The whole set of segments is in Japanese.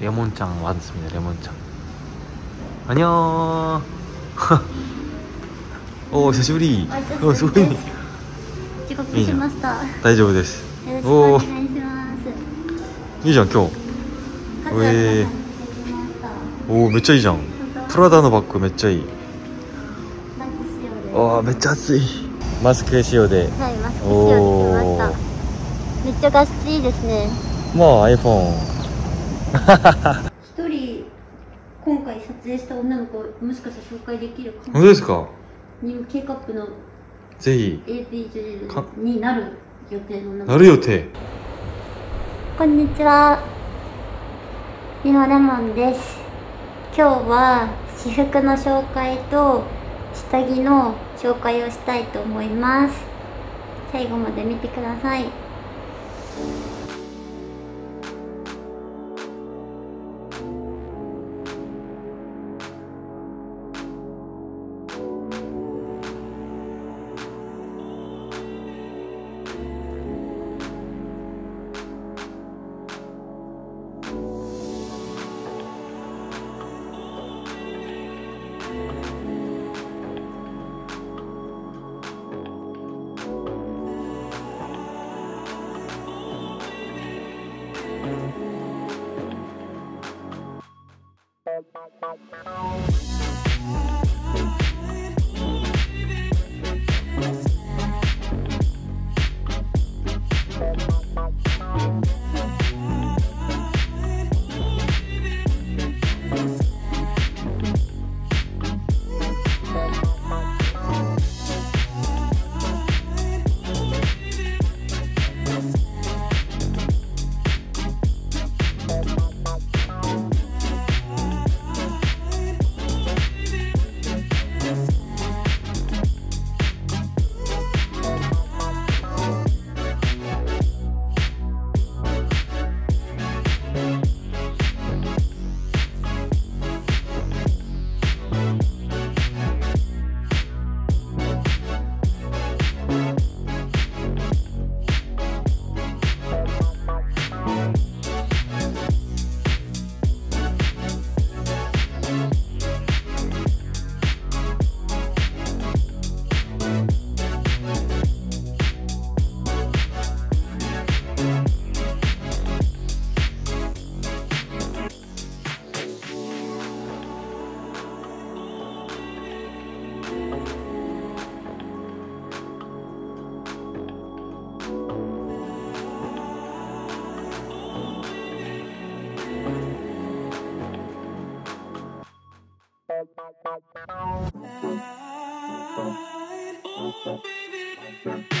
레몬짱 왔습니다 레몬짱 안녕 오 久しぶりおすごい遅刻しました。大丈夫ですよろしくお願いします。いいじゃん今日和也さんえーが来てました。おおめっちゃいいじゃんプラダのバッグめっちゃいいマスク仕様で。わあめっちゃ暑いマスク仕様ではい、マスク仕様で来ました。めっちゃ画質いいですね。まあ iPhone 一人今回撮影した女の子もしかしたら紹介できるか本当ですか？に K カップのぜひ AP 女か優になる予定のなる予定こんにちは。リノレモンです。今日は私服の紹介と下着の紹介をしたいと思います。最後まで見てください。Oh baby.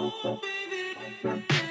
Oh, baby.